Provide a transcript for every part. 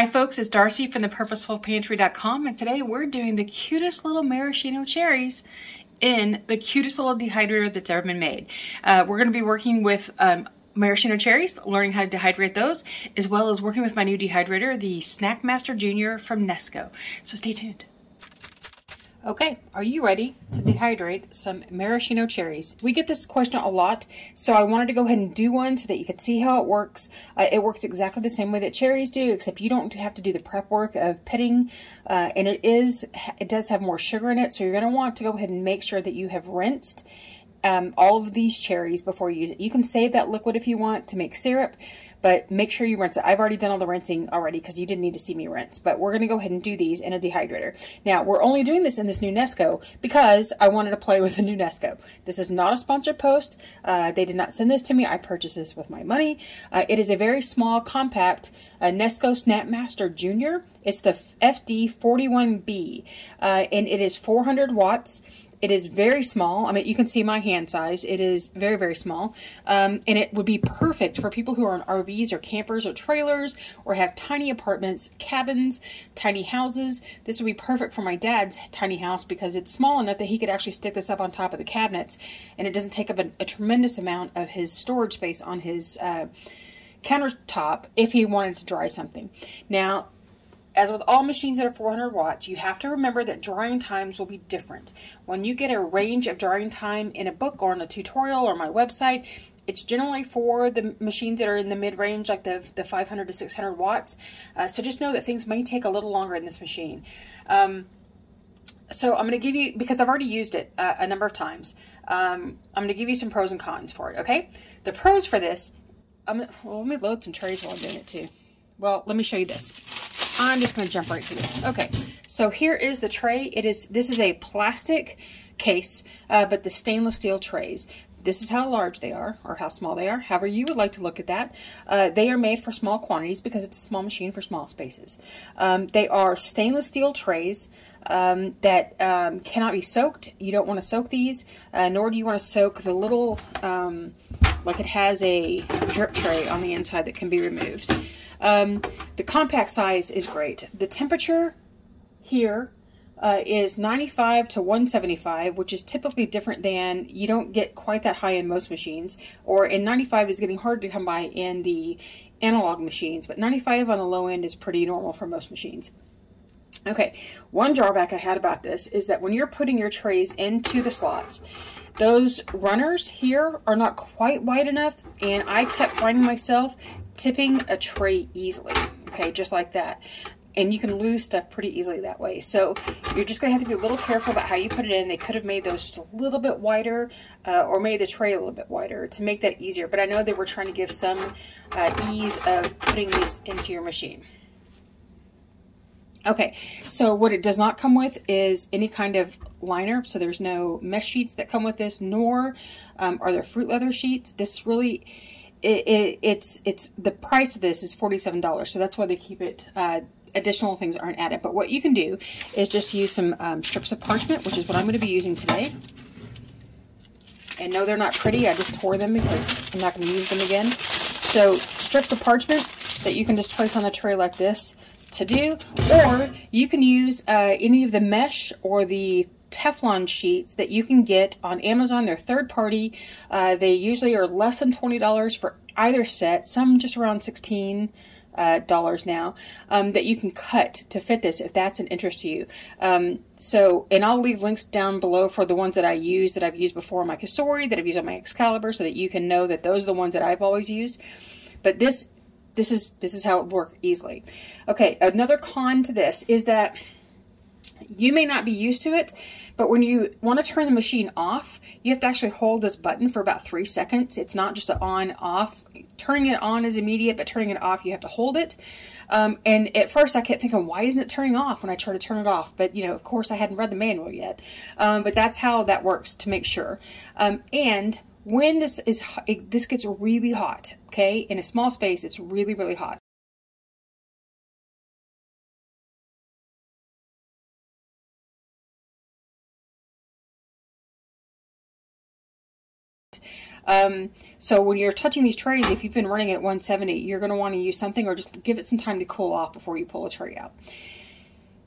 Hi folks, it's Darcy from thepurposefulpantry.com and today we're doing the cutest little maraschino cherries in the cutest little dehydrator that's ever been made. Uh, we're going to be working with um, maraschino cherries, learning how to dehydrate those, as well as working with my new dehydrator, the Snackmaster Junior from Nesco. So stay tuned. Okay, are you ready to dehydrate some maraschino cherries? We get this question a lot, so I wanted to go ahead and do one so that you could see how it works. Uh, it works exactly the same way that cherries do, except you don't have to do the prep work of pitting, uh, and it is it does have more sugar in it, so you're going to want to go ahead and make sure that you have rinsed um, all of these cherries before you use it. You can save that liquid if you want to make syrup, but make sure you rinse it. I've already done all the rinsing already because you didn't need to see me rinse, but we're going to go ahead and do these in a dehydrator. Now, we're only doing this in this new Nesco because I wanted to play with the new Nesco. This is not a sponsored post. Uh, they did not send this to me. I purchased this with my money. Uh, it is a very small, compact uh, Nesco Snackmaster Junior. It's the FD41B, uh, and it is 400 watts. It is very small. I mean, you can see my hand size. It is very, very small. Um, and it would be perfect for people who are in RVs or campers or trailers or have tiny apartments, cabins, tiny houses. This would be perfect for my dad's tiny house because it's small enough that he could actually stick this up on top of the cabinets and it doesn't take up a, a tremendous amount of his storage space on his uh, countertop if he wanted to dry something. Now, as with all machines that are 400 watts, you have to remember that drying times will be different. When you get a range of drying time in a book or in a tutorial or my website, it's generally for the machines that are in the mid-range, like the, the 500 to 600 watts. Uh, so just know that things may take a little longer in this machine. Um, so I'm going to give you, because I've already used it uh, a number of times, um, I'm going to give you some pros and cons for it, okay? The pros for this, I'm well, let me load some trays while I'm doing it too. Well, let me show you this. I'm just to jump right to this. Okay, so here is the tray. It is This is a plastic case, uh, but the stainless steel trays. This is how large they are, or how small they are, however you would like to look at that. Uh, they are made for small quantities because it's a small machine for small spaces. Um, they are stainless steel trays um, that um, cannot be soaked. You don't want to soak these, uh, nor do you want to soak the little, um, like it has a drip tray on the inside that can be removed. Um, the compact size is great. The temperature here uh, is 95 to 175, which is typically different than, you don't get quite that high in most machines, or in 95 is getting hard to come by in the analog machines, but 95 on the low end is pretty normal for most machines. Okay, one drawback I had about this is that when you're putting your trays into the slots, those runners here are not quite wide enough, and I kept finding myself tipping a tray easily, okay, just like that. And you can lose stuff pretty easily that way. So you're just going to have to be a little careful about how you put it in. They could have made those just a little bit wider uh, or made the tray a little bit wider to make that easier. But I know they were trying to give some uh, ease of putting this into your machine. Okay, so what it does not come with is any kind of liner. So there's no mesh sheets that come with this, nor um, are there fruit leather sheets. This really it, it, it's it's the price of this is $47 so that's why they keep it uh, additional things aren't added. But what you can do is just use some um, strips of parchment which is what I'm going to be using today. And no they're not pretty I just tore them because I'm not going to use them again. So strips of parchment that you can just place on the tray like this to do or you can use uh, any of the mesh or the Teflon sheets that you can get on Amazon. They're third party. Uh, they usually are less than $20 for either set, some just around 16 uh, dollars now um, that you can cut to fit this if that's an interest to you. Um, so, and I'll leave links down below for the ones that I use that I've used before on my Cosori, that I've used on my Excalibur, so that you can know that those are the ones that I've always used. But this, this is this is how it works easily. Okay, another con to this is that you may not be used to it, but when you want to turn the machine off, you have to actually hold this button for about three seconds. It's not just an on off. Turning it on is immediate, but turning it off, you have to hold it. Um, and at first I kept thinking, why isn't it turning off when I try to turn it off? But, you know, of course I hadn't read the manual yet. Um, but that's how that works to make sure. Um, and when this is, this gets really hot, okay, in a small space, it's really, really hot. Um, so when you're touching these trays, if you've been running at 170, you're going to want to use something or just give it some time to cool off before you pull a tray out.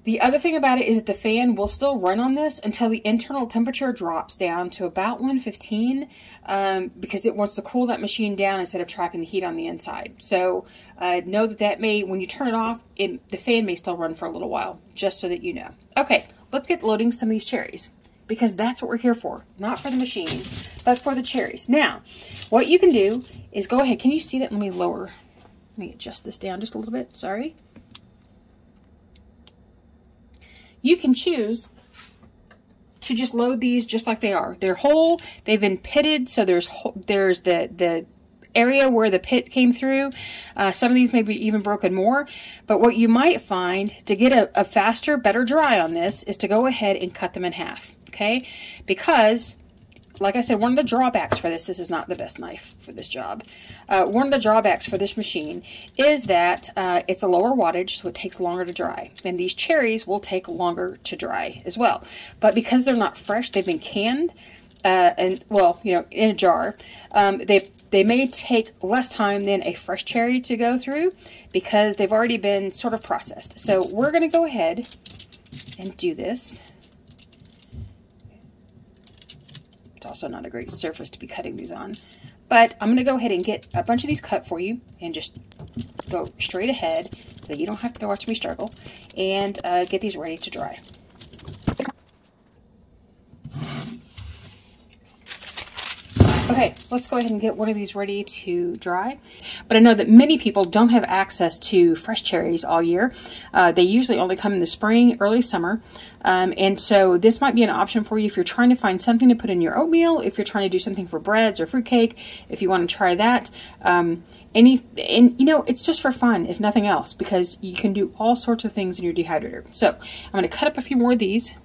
The other thing about it is that the fan will still run on this until the internal temperature drops down to about 115 um, because it wants to cool that machine down instead of trapping the heat on the inside. So uh, know that that may, when you turn it off, it, the fan may still run for a little while, just so that you know. Okay, let's get loading some of these cherries because that's what we're here for. Not for the machine, but for the cherries. Now, what you can do is go ahead. Can you see that? Let me lower, let me adjust this down just a little bit. Sorry. you can choose to just load these just like they are. They're whole, they've been pitted, so there's there's the, the area where the pit came through. Uh, some of these may be even broken more, but what you might find to get a, a faster, better dry on this is to go ahead and cut them in half, okay? Because like I said, one of the drawbacks for this, this is not the best knife for this job. Uh, one of the drawbacks for this machine is that uh, it's a lower wattage, so it takes longer to dry. And these cherries will take longer to dry as well. But because they're not fresh, they've been canned, uh, and well, you know, in a jar, um, they they may take less time than a fresh cherry to go through because they've already been sort of processed. So we're going to go ahead and do this. It's also not a great surface to be cutting these on. But I'm going to go ahead and get a bunch of these cut for you and just go straight ahead so you don't have to watch me struggle and uh, get these ready to dry. Okay, let's go ahead and get one of these ready to dry. But I know that many people don't have access to fresh cherries all year. Uh, they usually only come in the spring, early summer. Um, and so this might be an option for you if you're trying to find something to put in your oatmeal, if you're trying to do something for breads or fruitcake, if you want to try that. Um, any, and you know, it's just for fun, if nothing else, because you can do all sorts of things in your dehydrator. So I'm going to cut up a few more of these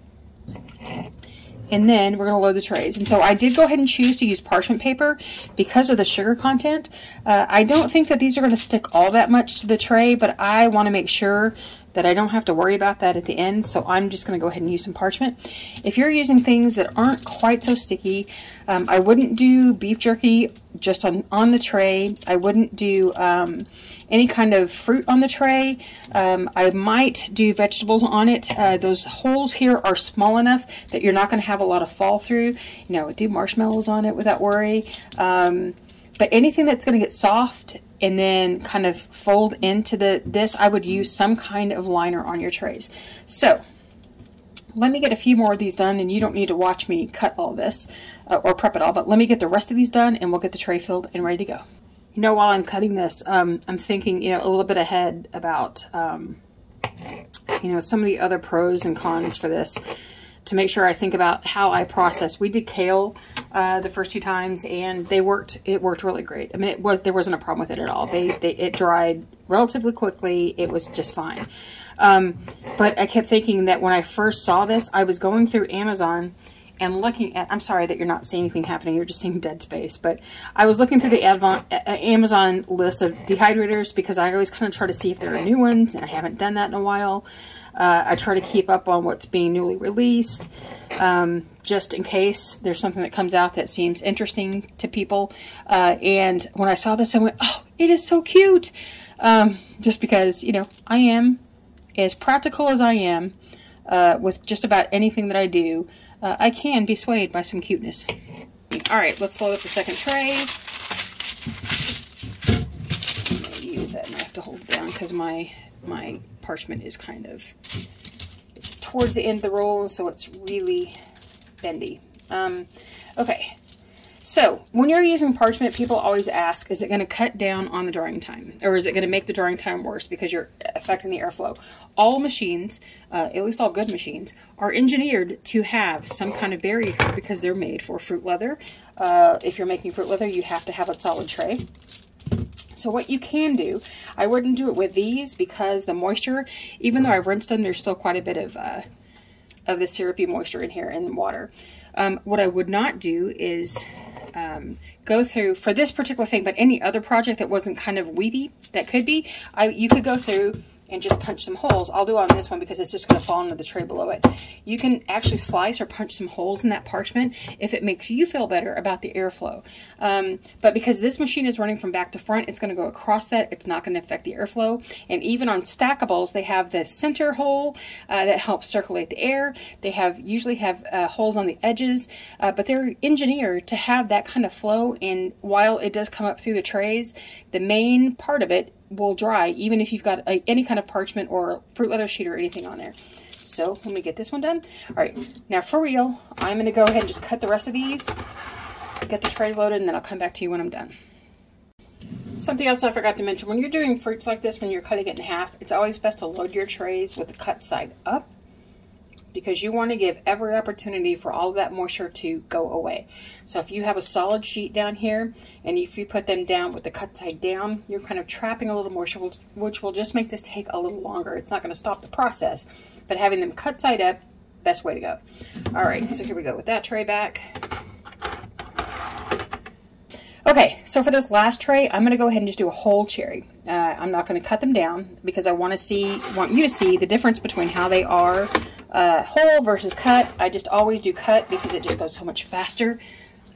and then we're going to load the trays. And so I did go ahead and choose to use parchment paper because of the sugar content. Uh, I don't think that these are going to stick all that much to the tray, but I want to make sure that I don't have to worry about that at the end, so I'm just going to go ahead and use some parchment. If you're using things that aren't quite so sticky, um, I wouldn't do beef jerky just on, on the tray. I wouldn't do um, any kind of fruit on the tray. Um, I might do vegetables on it. Uh, those holes here are small enough that you're not going to have a lot of fall through. You know, do marshmallows on it without worry. Um, but anything that's going to get soft and then kind of fold into the this, I would use some kind of liner on your trays. So let me get a few more of these done and you don't need to watch me cut all this uh, or prep it all, but let me get the rest of these done and we'll get the tray filled and ready to go. You know, while I'm cutting this, um, I'm thinking, you know, a little bit ahead about, um, you know, some of the other pros and cons for this to make sure I think about how I process. We did kale uh, the first two times, and they worked. It worked really great. I mean, it was there wasn't a problem with it at all. They, they it dried relatively quickly. It was just fine. Um, but I kept thinking that when I first saw this, I was going through Amazon and looking at, I'm sorry that you're not seeing anything happening, you're just seeing dead space, but I was looking through the Amazon list of dehydrators because I always kind of try to see if there are new ones, and I haven't done that in a while. Uh, I try to keep up on what's being newly released, um, just in case there's something that comes out that seems interesting to people. Uh, and when I saw this, I went, oh, it is so cute. Um, just because, you know, I am as practical as I am uh, with just about anything that I do, uh, I can be swayed by some cuteness. All right, let's load up the second tray. use that knife to hold it down because my my parchment is kind of, it's towards the end of the roll, so it's really bendy. Um, okay, so when you're using parchment, people always ask, is it going to cut down on the drying time? Or is it going to make the drying time worse because you're affecting the airflow? All machines, uh, at least all good machines, are engineered to have some kind of barrier because they're made for fruit leather. Uh, if you're making fruit leather, you have to have a solid tray. So what you can do, I wouldn't do it with these because the moisture, even though I've rinsed them, there's still quite a bit of, uh, of the syrupy moisture in here in the water. Um, what I would not do is um, go through, for this particular thing, but any other project that wasn't kind of weepy, that could be, I, you could go through and just punch some holes. I'll do on this one because it's just going to fall into the tray below it. You can actually slice or punch some holes in that parchment if it makes you feel better about the airflow. Um, but because this machine is running from back to front, it's going to go across that. It's not going to affect the airflow. And even on stackables, they have the center hole uh, that helps circulate the air. They have usually have uh, holes on the edges, uh, but they're engineered to have that kind of flow. And while it does come up through the trays, the main part of it will dry even if you've got a, any kind of parchment or fruit leather sheet or anything on there. So let me get this one done. All right, now for real, I'm to go ahead and just cut the rest of these, get the trays loaded, and then I'll come back to you when I'm done. Something else I forgot to mention, when you're doing fruits like this, when you're cutting it in half, it's always best to load your trays with the cut side up because you want to give every opportunity for all of that moisture to go away. So if you have a solid sheet down here and if you put them down with the cut side down, you're kind of trapping a little moisture, which will just make this take a little longer. It's not going to stop the process, but having them cut side up, best way to go. All right, so here we go with that tray back. Okay, so for this last tray, I'm going to go ahead and just do a whole cherry. Uh, I'm not going to cut them down because I want to see, want you to see the difference between how they are uh, whole versus cut. I just always do cut because it just goes so much faster.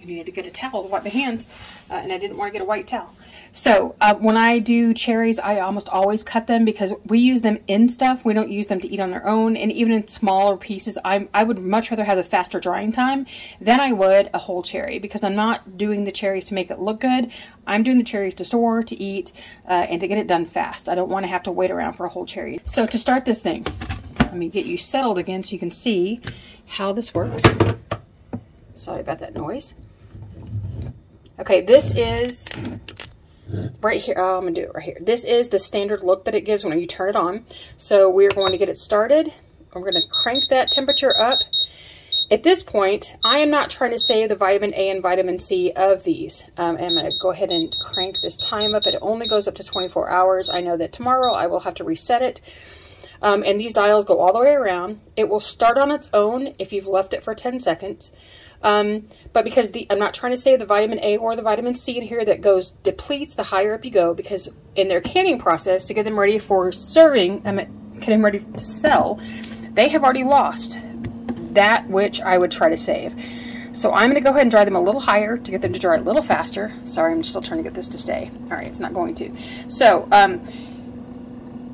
I needed to get a towel to wipe my hands, uh, and I didn't want to get a white towel. So uh, when I do cherries, I almost always cut them because we use them in stuff. We don't use them to eat on their own, and even in smaller pieces, I, I would much rather have the faster drying time than I would a whole cherry because I'm not doing the cherries to make it look good. I'm doing the cherries to store, to eat, uh, and to get it done fast. I don't want to have to wait around for a whole cherry. So to start this thing, let me get you settled again so you can see how this works. Sorry about that noise. Okay, this is right here. Oh, I'm going to do it right here. This is the standard look that it gives when you turn it on. So we're going to get it started. We're going to crank that temperature up. At this point, I am not trying to save the vitamin A and vitamin C of these. Um, I'm going to go ahead and crank this time up. It only goes up to 24 hours. I know that tomorrow I will have to reset it. Um, and these dials go all the way around. It will start on its own if you've left it for 10 seconds. Um, but because the I'm not trying to say the vitamin A or the vitamin C in here that goes depletes the higher up you go because in their canning process to get them ready for serving, I mean, get them ready to sell, they have already lost that which I would try to save. So I'm going to go ahead and dry them a little higher to get them to dry a little faster. Sorry, I'm still trying to get this to stay. All right, it's not going to. So um,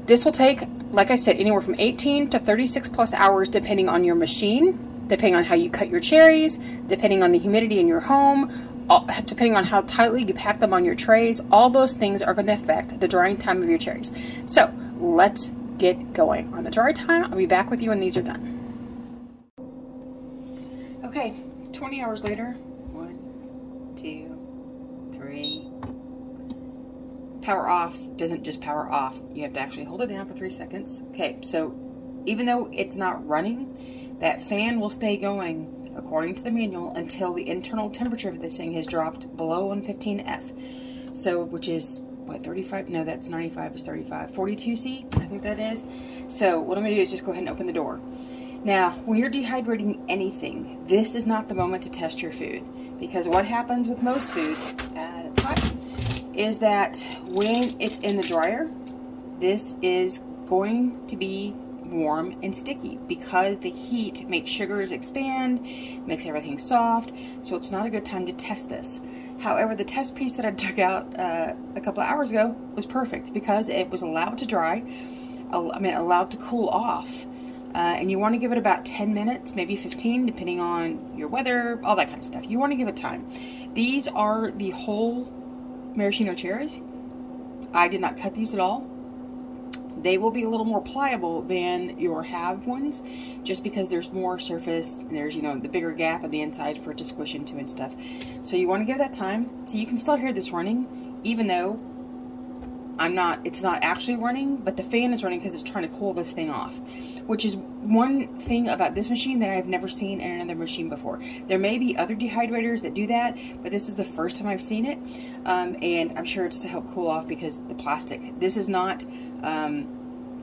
this will take, like I said, anywhere from 18 to 36 plus hours depending on your machine, depending on how you cut your cherries, depending on the humidity in your home, all, depending on how tightly you pack them on your trays. All those things are going to affect the drying time of your cherries. So let's get going. On the dry time, I'll be back with you when these are done. Okay, 20 hours later. One, two, three, power off doesn't just power off. You have to actually hold it down for three seconds. Okay, so even though it's not running, that fan will stay going according to the manual until the internal temperature of this thing has dropped below 115F. So, which is, what, 35? No, that's 95 is 35. 42C, I think that is. So, what I'm to do is just go ahead and open the door. Now, when you're dehydrating anything, this is not the moment to test your food. Because what happens with most foods, is that when it's in the dryer, this is going to be warm and sticky because the heat makes sugars expand, makes everything soft, so it's not a good time to test this. However, the test piece that I took out uh, a couple of hours ago was perfect because it was allowed to dry, I mean allowed to cool off, uh, and you want to give it about 10 minutes, maybe 15, depending on your weather, all that kind of stuff. You want to give it time. These are the whole maraschino cherries. I did not cut these at all. They will be a little more pliable than your have ones, just because there's more surface, and there's, you know, the bigger gap on the inside for it to squish into and stuff. So you want to give that time. So you can still hear this running, even though I'm not, it's not actually running, but the fan is running because it's trying to cool this thing off, which is one thing about this machine that I've never seen in another machine before. There may be other dehydrators that do that, but this is the first time I've seen it, um, and I'm sure it's to help cool off because the plastic. This is not, um,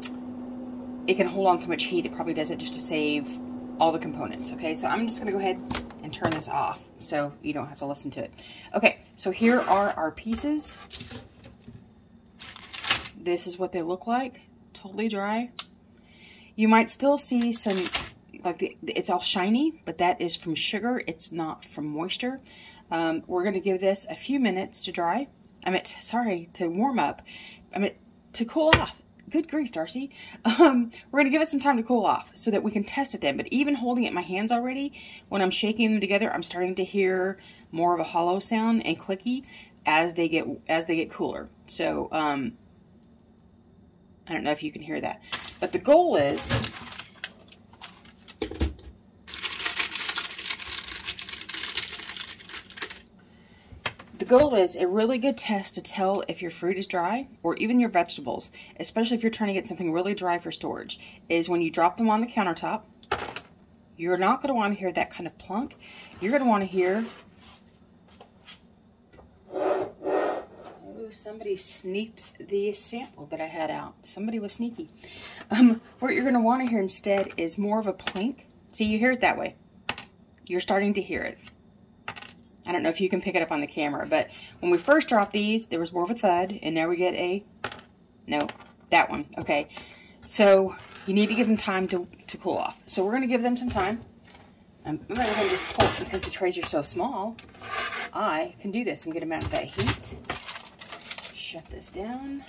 it can hold on so much heat, it probably does it just to save all the components, okay? So I'm just gonna go ahead and turn this off so you don't have to listen to it. Okay, so here are our pieces. This is what they look like. totally dry. You might still see some, like the, it's all shiny, but that is from sugar. It's not from moisture. Um, we're going to give this a few minutes to dry. I mean, sorry, to warm up. I mean, to cool off. Good grief, Darcy. Um, we're going to give it some time to cool off so that we can test it then. But even holding it in my hands already, when I'm shaking them together, I'm starting to hear more of a hollow sound and clicky as they get as they get cooler. So um, I don't know if you can hear that. But the goal is The goal is a really good test to tell if your fruit is dry or even your vegetables, especially if you're trying to get something really dry for storage, is when you drop them on the countertop, you're not going to want to hear that kind of plunk. You're going to want to hear somebody sneaked the sample that I had out. Somebody was sneaky. Um, what you're going to want to hear instead is more of a plink. See, you hear it that way. You're starting to hear it. I don't know if you can pick it up on the camera, but when we first dropped these, there was more of a thud, and now we get a, no, that one, okay. So you need to give them time to, to cool off. So we're going to give them some time. I'm going to just pull, because the trays are so small, I can do this and get them out of that heat shut this down.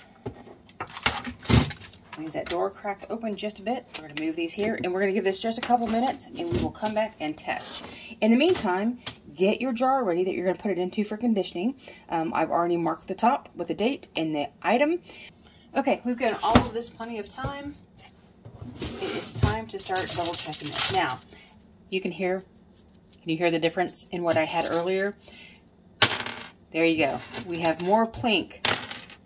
Leave that door cracked open just a bit. We're to move these here, and we're going to give this just a couple minutes, and we will come back and test. In the meantime, get your jar ready that you're going to put it into for conditioning. Um, I've already marked the top with the date and the item. Okay, we've got all of this plenty of time. It is time to start double checking this. Now, you can hear, can you hear the difference in what I had earlier? There you go. We have more plink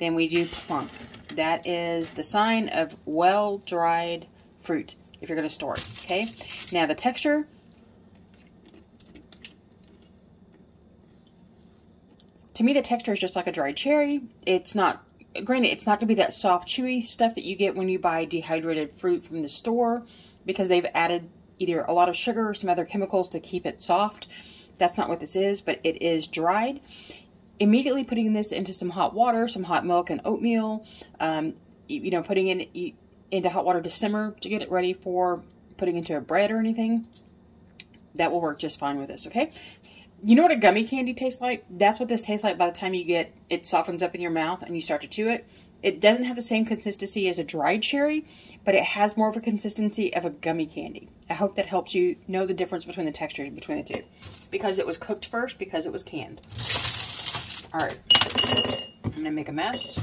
then we do plump. That is the sign of well-dried fruit if you're going to store it, okay? Now the texture, to me the texture is just like a dried cherry. It's not, granted, it's not going to be that soft, chewy stuff that you get when you buy dehydrated fruit from the store because they've added either a lot of sugar or some other chemicals to keep it soft. That's not what this is, but it is dried immediately putting this into some hot water, some hot milk and oatmeal, um, you know, putting it into hot water to simmer to get it ready for putting into a bread or anything, that will work just fine with this, okay? You know what a gummy candy tastes like? That's what this tastes like by the time you get, it softens up in your mouth and you start to chew it. It doesn't have the same consistency as a dried cherry, but it has more of a consistency of a gummy candy. I hope that helps you know the difference between the textures between the two. Because it was cooked first, because it was canned. All right, I'm gonna make a mess.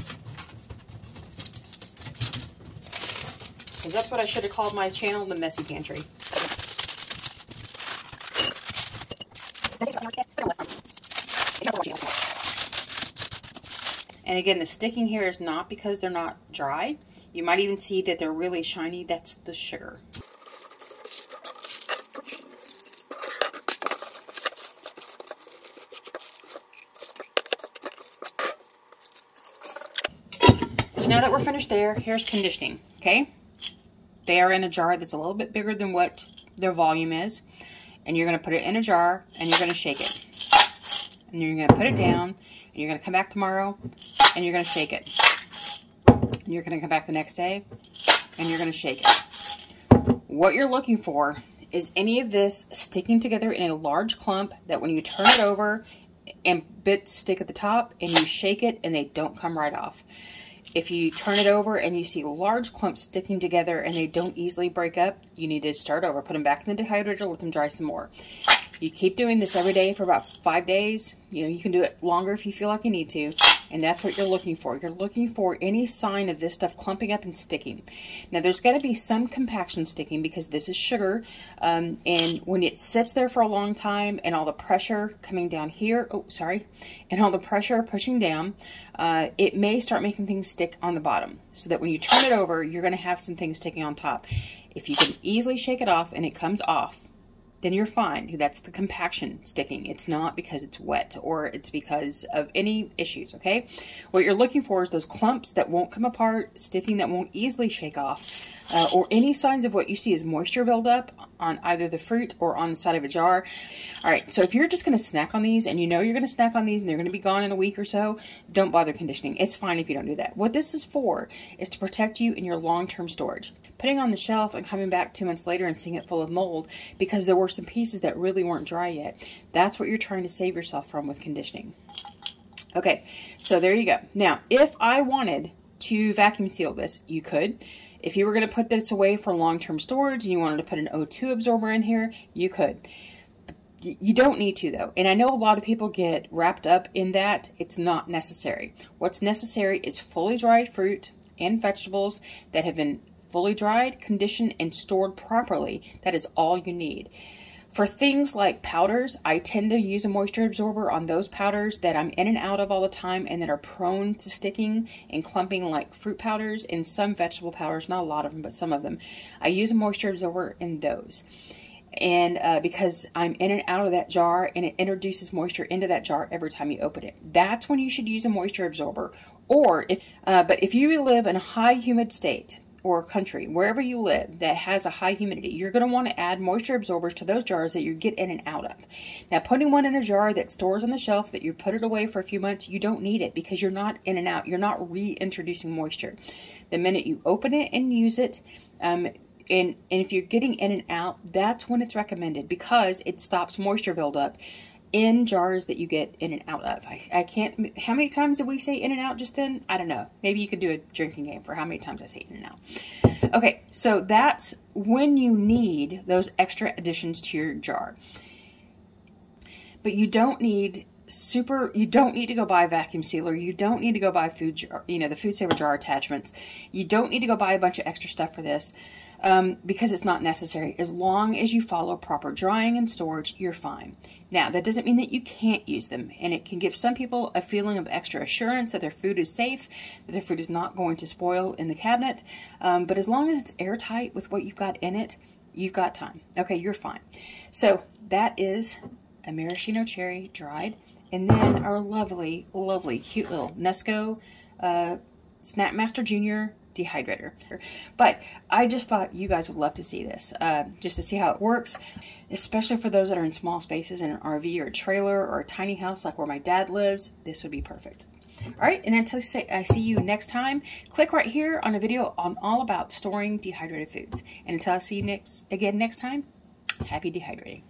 Because that's what I should have called my channel, the Messy Pantry. And again, the sticking here is not because they're not dry. You might even see that they're really shiny. That's the sugar. Now that we're finished there, here's conditioning, okay? They are in a jar that's a little bit bigger than what their volume is. And you're going to put it in a jar and you're going to shake it. And you're going to put it down and you're going to come back tomorrow and you're going to shake it. And you're going to come back the next day and you're going to shake it. What you're looking for is any of this sticking together in a large clump that when you turn it over and bits stick at the top and you shake it and they don't come right off. If you turn it over and you see large clumps sticking together and they don't easily break up, you need to start over. Put them back in the dehydrator, let them dry some more. You keep doing this every day for about five days. You know, you can do it longer if you feel like you need to. And that's what you're looking for. You're looking for any sign of this stuff clumping up and sticking. Now, there's got to be some compaction sticking because this is sugar. Um, and when it sits there for a long time and all the pressure coming down here, oh, sorry, and all the pressure pushing down, uh, it may start making things stick on the bottom. So that when you turn it over, you're going to have some things sticking on top. If you can easily shake it off and it comes off, then you're fine. That's the compaction sticking. It's not because it's wet or it's because of any issues, okay? What you're looking for is those clumps that won't come apart, sticking that won't easily shake off. uh, or any signs of what you see as moisture buildup on either the fruit or on the side of a jar. All right, so if you're just going to snack on these and you know you're going to snack on these and they're going to be gone in a week or so, don't bother conditioning. It's fine if you don't do that. What this is for is to protect you in your long-term storage. Putting on the shelf and coming back two months later and seeing it full of mold because there were some pieces that really weren't dry yet. That's what you're trying to save yourself from with conditioning. Okay, so there you go. Now, if I wanted to vacuum seal this, you could. If you were going to put this away for long-term storage and you wanted to put an O2 absorber in here, you could. You don't need to though. And I know a lot of people get wrapped up in that. It's not necessary. What's necessary is fully dried fruit and vegetables that have been fully dried, conditioned, and stored properly. That is all you need. For things like powders, I tend to use a moisture absorber on those powders that I'm in and out of all the time and that are prone to sticking and clumping like fruit powders and some vegetable powders, not a lot of them, but some of them. I use a moisture absorber in those. And uh, because I'm in and out of that jar and it introduces moisture into that jar every time you open it. That's when you should use a moisture absorber. Or if, uh, but if you live in a high humid state, or country, wherever you live that has a high humidity, you're going to want to add moisture absorbers to those jars that you get in and out of. Now, putting one in a jar that stores on the shelf that you put it away for a few months, you don't need it because you're not in and out. You're not reintroducing moisture. The minute you open it and use it, um, and, and if you're getting in and out, that's when it's recommended because it stops moisture buildup in jars that you get in and out of. I, I can't, how many times did we say in and out just then? I don't know. Maybe you could do a drinking game for how many times I say in and out. Okay, so that's when you need those extra additions to your jar. But you don't need super you don't need to go buy a vacuum sealer you don't need to go buy food jar, you know the food saver jar attachments you don't need to go buy a bunch of extra stuff for this um, because it's not necessary. As long as you follow proper drying and storage, you're fine. Now, that doesn't mean that you can't use them, and it can give some people a feeling of extra assurance that their food is safe, that their food is not going to spoil in the cabinet. Um, but as long as it's airtight with what you've got in it, you've got time. Okay, you're fine. So that is a maraschino cherry dried, and then our lovely, lovely, cute little Nesco uh, Snackmaster Junior dehydrator. But I just thought you guys would love to see this, uh, just to see how it works, especially for those that are in small spaces in an RV or a trailer or a tiny house like where my dad lives. This would be perfect. All right, and until I see you next time, click right here on a video on all about storing dehydrated foods. And until I see you next again next time, happy dehydrating.